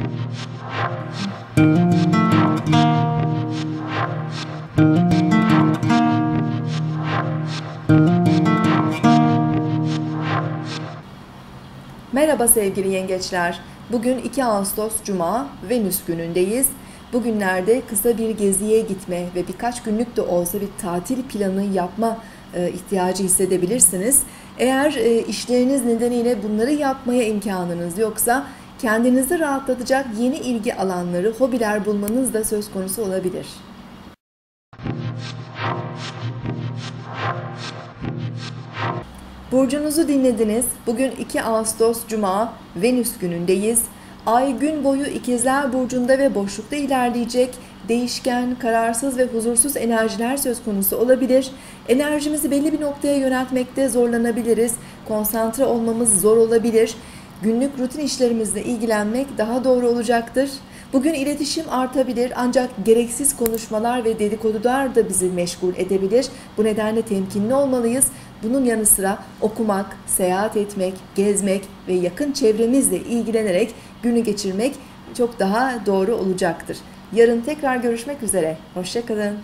Merhaba sevgili yengeçler. Bugün 2 Ağustos Cuma, Venüs günündeyiz. Bugünlerde kısa bir geziye gitme ve birkaç günlük de olsa bir tatil planı yapma e, ihtiyacı hissedebilirsiniz. Eğer e, işleriniz nedeniyle bunları yapmaya imkanınız yoksa kendinizi rahatlatacak yeni ilgi alanları, hobiler bulmanız da söz konusu olabilir. Burcunuzu dinlediniz. Bugün 2 Ağustos Cuma, Venüs günündeyiz. Ay gün boyu ikizler burcunda ve boşlukta ilerleyecek. Değişken, kararsız ve huzursuz enerjiler söz konusu olabilir. Enerjimizi belli bir noktaya yöneltmekte zorlanabiliriz. Konsantre olmamız zor olabilir. Günlük rutin işlerimizle ilgilenmek daha doğru olacaktır. Bugün iletişim artabilir ancak gereksiz konuşmalar ve dedikodular da bizi meşgul edebilir. Bu nedenle temkinli olmalıyız. Bunun yanı sıra okumak, seyahat etmek, gezmek ve yakın çevremizle ilgilenerek günü geçirmek çok daha doğru olacaktır. Yarın tekrar görüşmek üzere. Hoşçakalın.